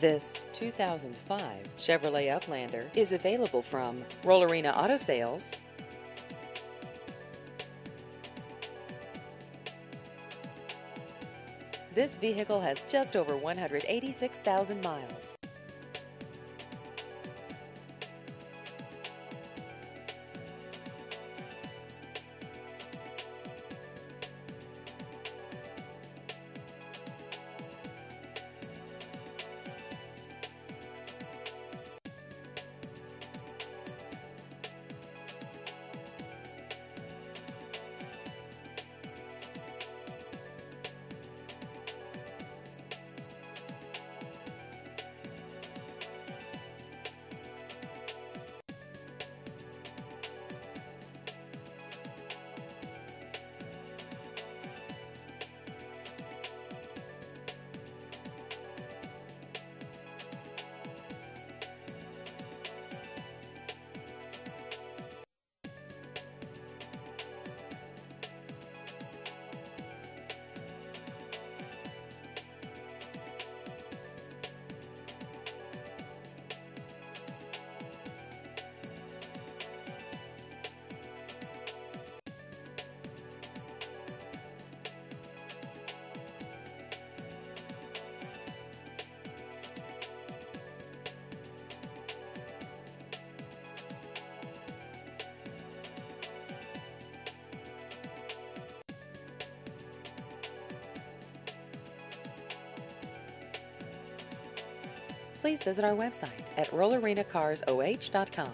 This 2005 Chevrolet Uplander is available from Rollerena Auto Sales. This vehicle has just over 186,000 miles. Please visit our website at rollerenacarsoh.com.